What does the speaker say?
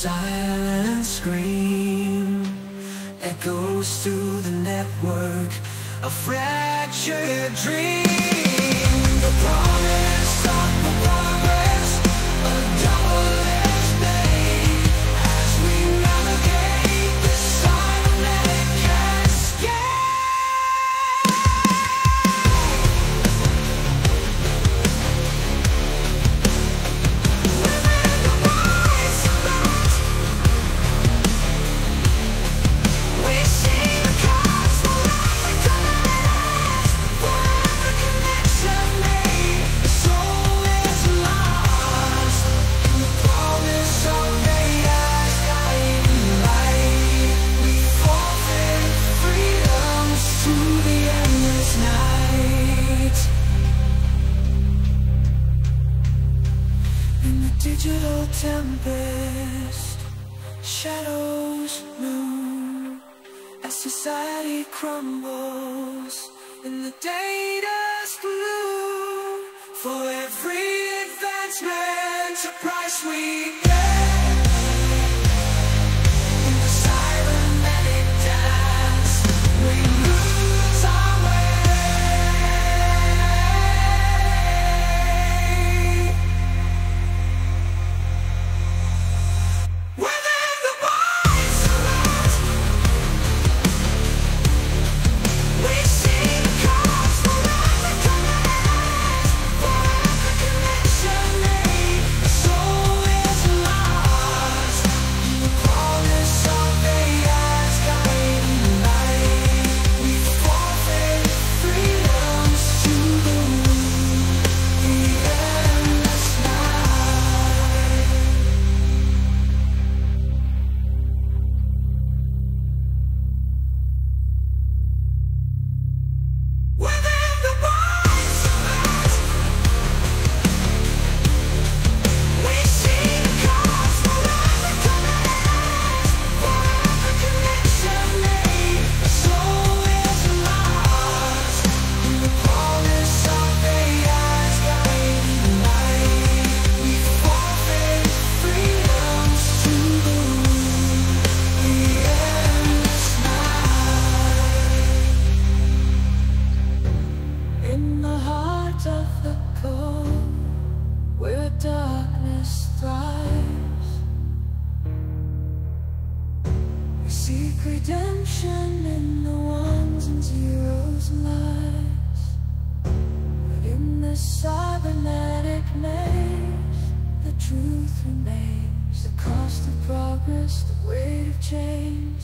silent scream echoes through the network, a fractured dream. The promise of the progress, tempest, shadows move as society crumbles in the data's blue. For every advancement, a price we pay. Heart of the cold, where darkness thrives, we seek redemption in the ones and zeros lives. But in this cybernetic maze, the truth remains. The cost of progress, the weight of change.